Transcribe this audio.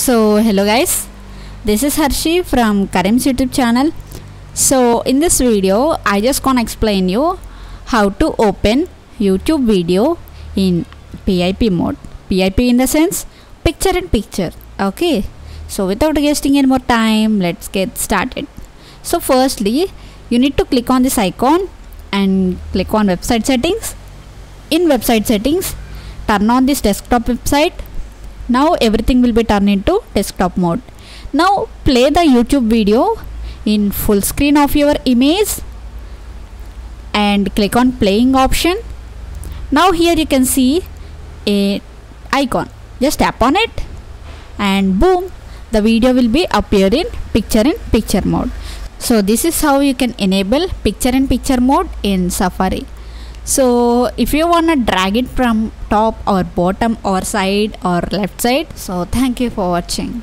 So hello guys, this is Harshi from Kareem's YouTube channel. So in this video, I just gonna explain you how to open YouTube video in PIP mode. PIP in the sense picture in picture. Okay. So without wasting any more time, let's get started. So firstly, you need to click on this icon and click on website settings. In website settings, turn on this desktop website now everything will be turned into desktop mode. Now play the youtube video in full screen of your image and click on playing option. Now here you can see a icon. Just tap on it and boom the video will be appear in picture in picture mode. So this is how you can enable picture in picture mode in safari so if you want to drag it from top or bottom or side or left side so thank you for watching